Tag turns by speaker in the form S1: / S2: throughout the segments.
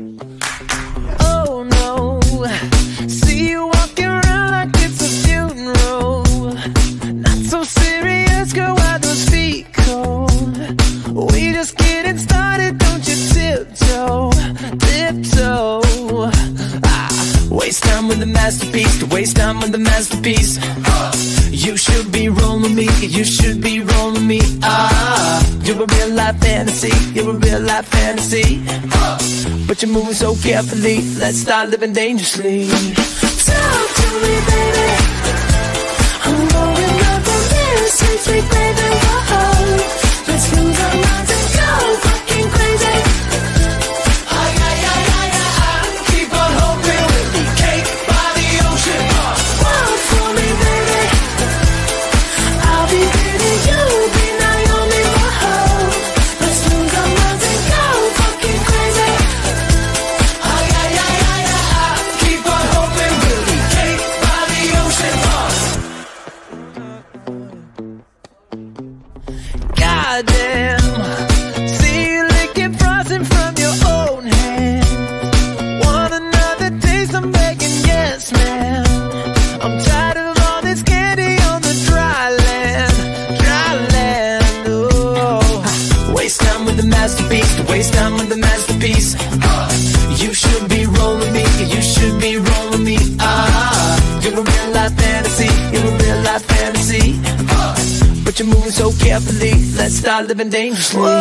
S1: Oh no, see you walking around like it's a funeral. Not so serious, girl, why those feet cold? We just getting started, don't you tiptoe, tiptoe. Ah, waste time with the masterpiece, waste time with the masterpiece. Ah, you should be rolling me, you should be rolling me. Ah, you're a real life fantasy, you're a real life fantasy. Ah but you're moving so carefully. Let's start living dangerously.
S2: Talk to me, baby. I'm going up on this sweet, sweet baby. Whoa.
S1: living dangerously.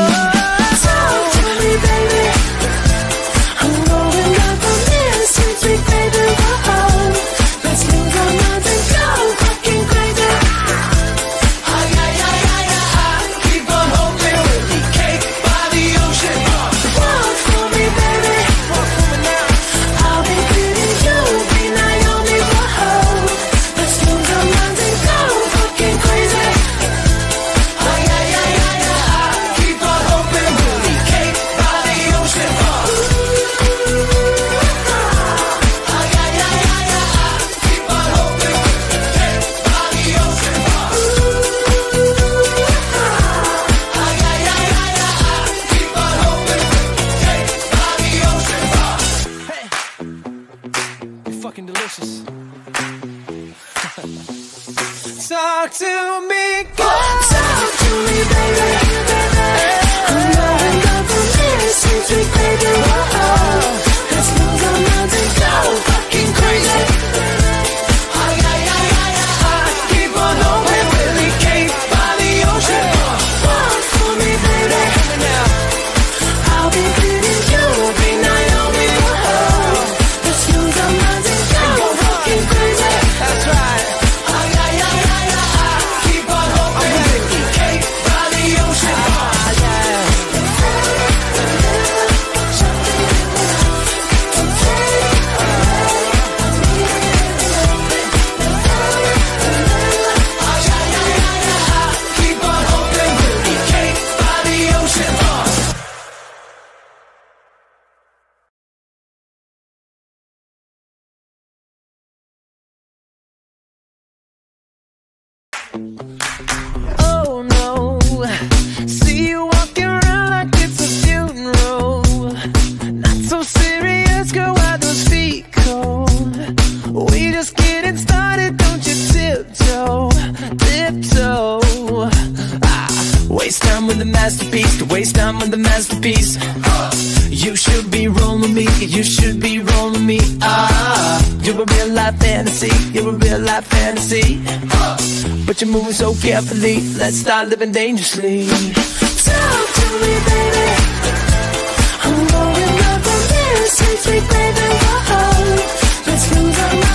S2: Talk to me.
S1: Talk to me,
S2: baby, baby. I'm not love with sweet, sweet baby. Whoa.
S1: You should be rolling me up. You're a real life fantasy. You're a real life fantasy. But you're moving so carefully. Let's start living dangerously.
S2: Talk to me, baby. I'm going up on this. Sweet, baby. Whoa. Let's lose our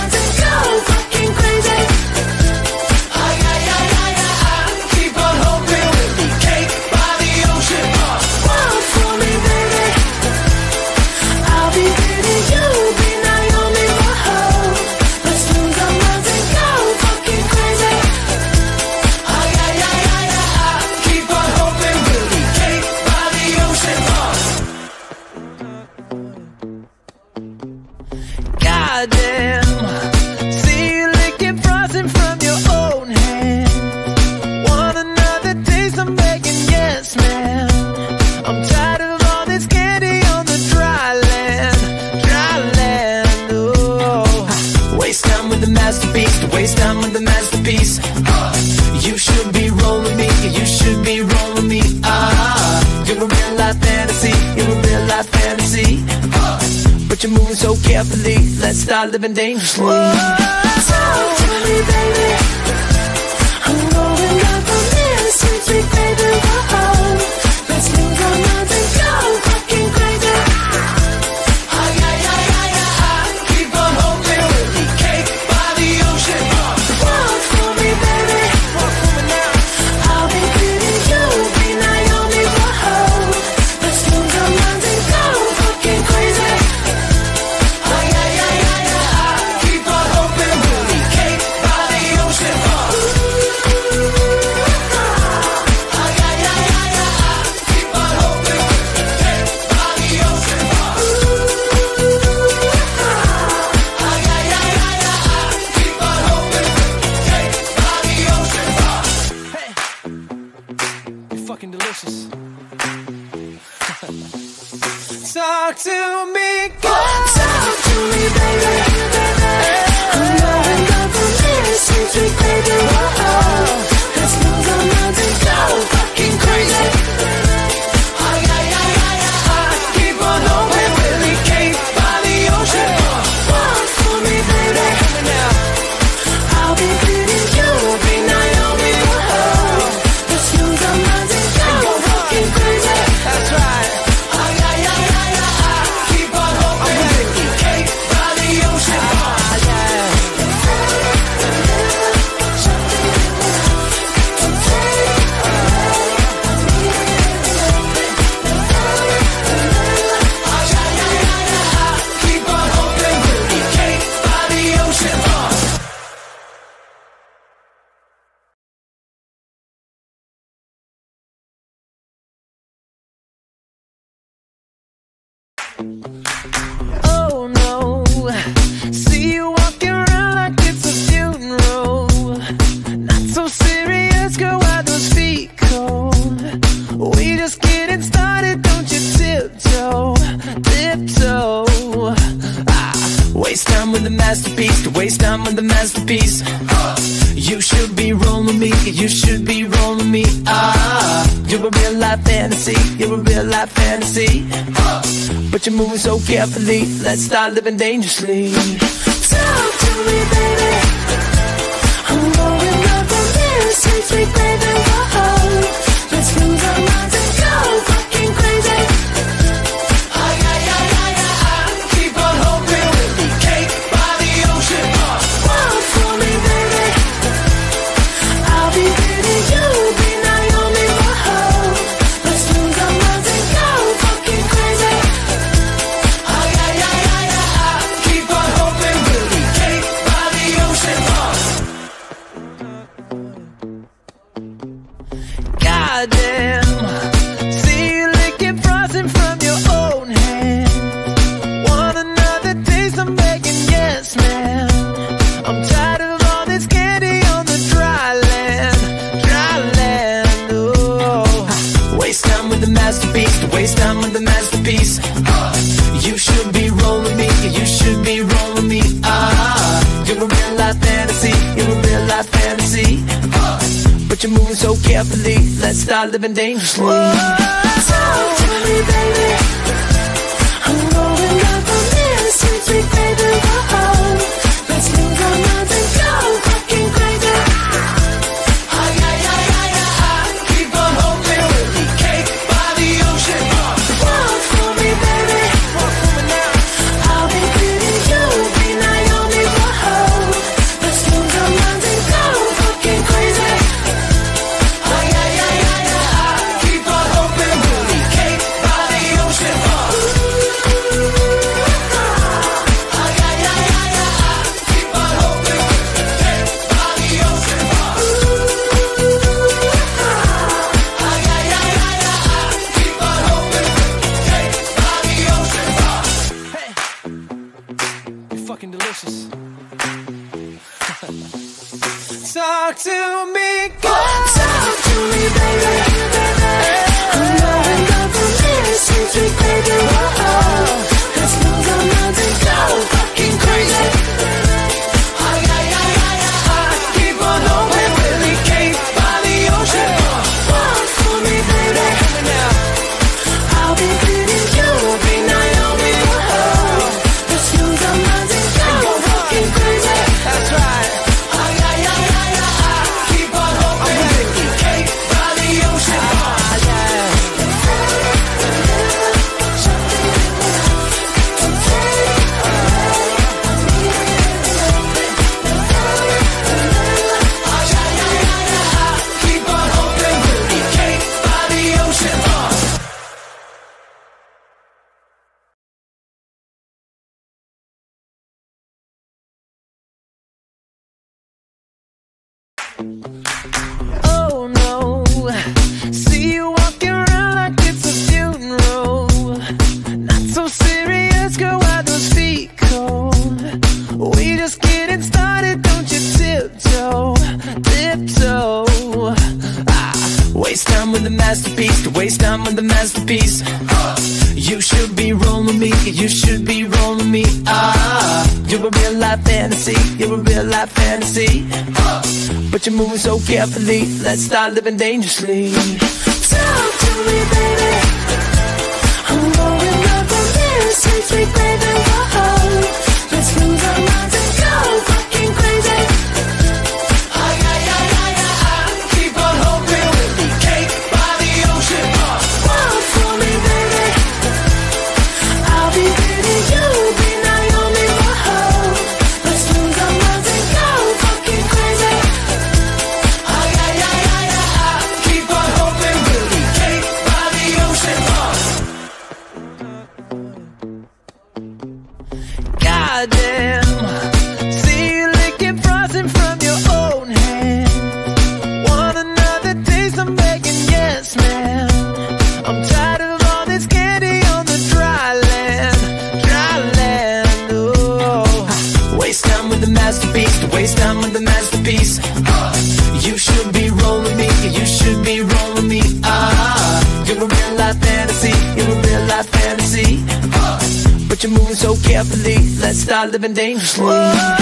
S1: life fantasy. You a real life fantasy. But you're moving so carefully. Let's start living dangerously.
S2: Whoa. So tell me, baby. I'm going out on this sweet, sweet baby. Whoa. Let's lose our
S1: Talk to me, God.
S2: Talk to me, baby.
S1: living dangerously.
S2: Talk to me, baby. I'm going up on this sweet, sweet baby. Whoa. Let's lose our minds and go fucking crazy.
S1: masterpiece, to waste time with the masterpiece. Ah, you should be rolling me, you should be rolling me. Ah, uh, you're a real life fantasy, you're a real life fantasy. Ah, but you're moving so carefully, let's start living dangerously.
S2: Whoa,
S1: talk to me,
S2: baby. I'm rolling up on this, sweet, sweet baby. Whoa.
S1: with me, you should be rolling me. Ah, you're a real life fantasy, you're a real life fantasy. But you're moving so carefully, let's start living dangerously.
S2: Talk to me, baby. I'm going up on this, sweet, baby. Whoa. living dangerously. Whoa.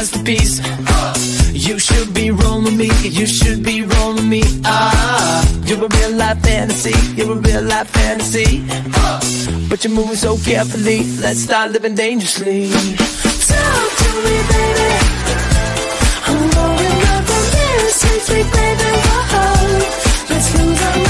S1: masterpiece. Uh, you should be rolling me, you should be rolling me. Ah, you're a real life fantasy, you're a real life fantasy. Uh, but you're moving so carefully, let's start living dangerously.
S2: Talk to me, baby. I'm going up on this, sweet, baby. Whoa. Let's lose our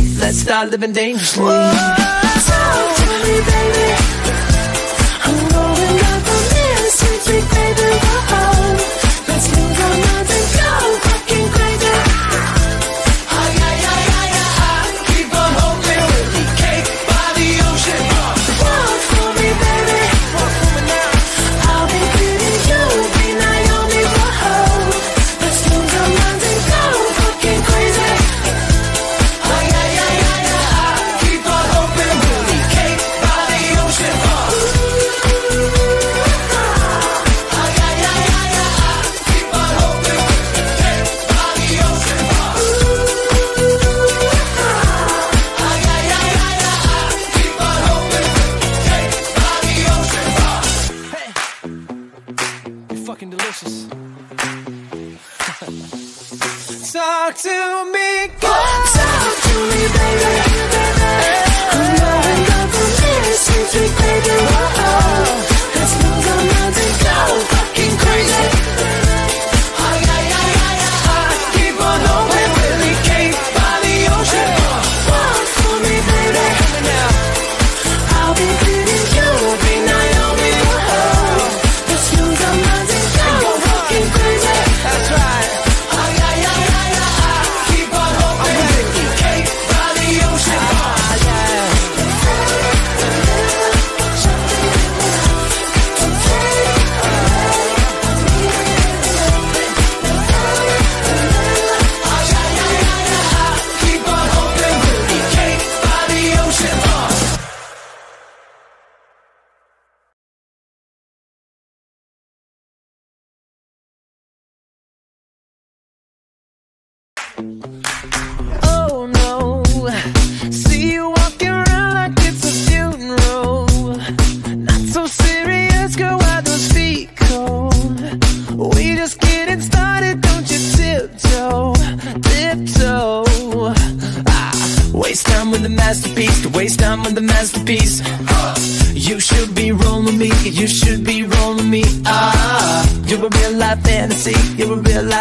S2: start living dangerously. Whoa.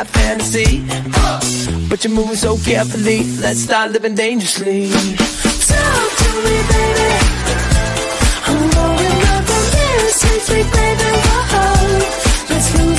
S1: high fantasy. But you're moving so carefully, let's start living dangerously.
S2: Talk to me, baby. I'm going up on this, sweet, sweet baby. Whoa. Let's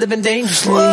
S2: living dangerously.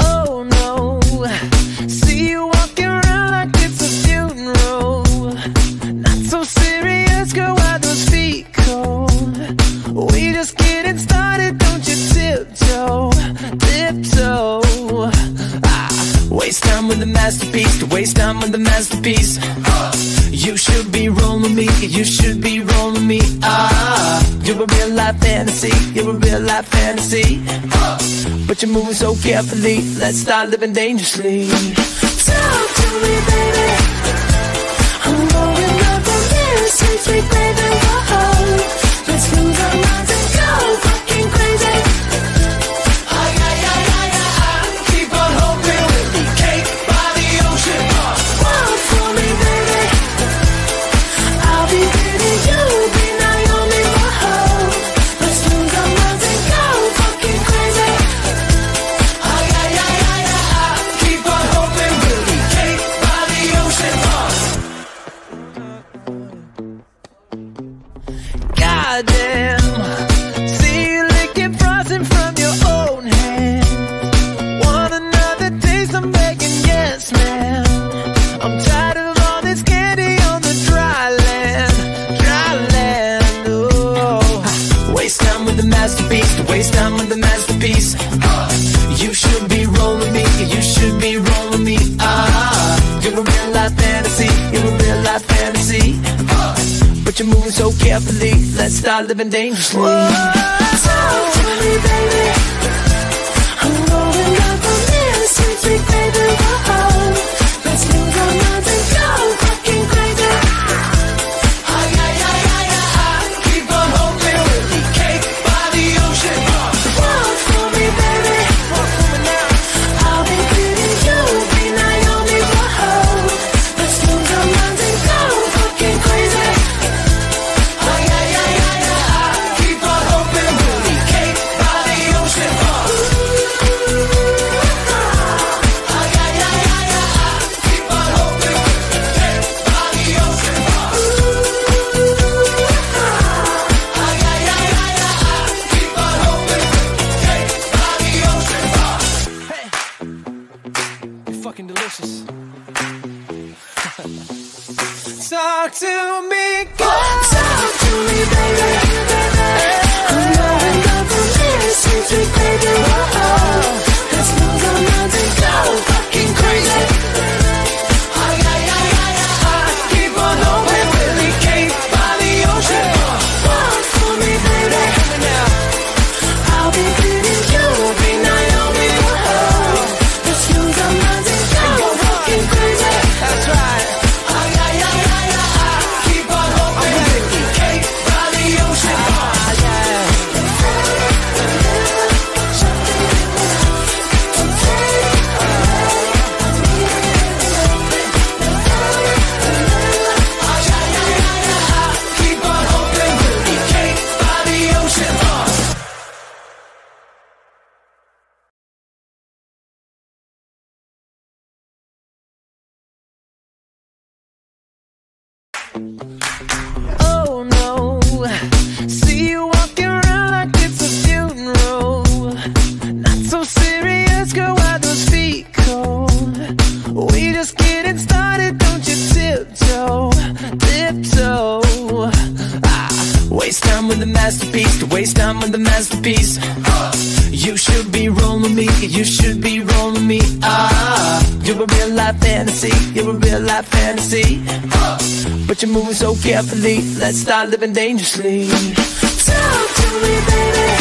S2: Oh no, see you walking around like it's a funeral. Not so serious, girl, why those feet cold? We just getting started, don't you tiptoe, tiptoe. Ah, waste time with the masterpiece, waste time with the masterpiece. Ah, you should be rolling me, you should be rolling me. Ah. You're a real life fantasy, you're a real life fantasy. But you're moving so carefully, let's start living dangerously.
S3: Talk to me, baby. I'm going up on this, sweet, sweet baby. Whoa. Let's lose our minds and go.
S1: you're moving so carefully. Let's start living dangerously.
S2: Whoa. Talk to me, baby. I'm rolling up on this sweet, sweet baby. Whoa.
S1: looking delicious. Talk to me, God.
S2: Talk to me, baby, baby.
S1: I'm not
S2: in love with baby. Oh, oh. Let's move on and go.
S1: but you're moving so carefully. Let's start living dangerously.
S2: Talk to me, baby.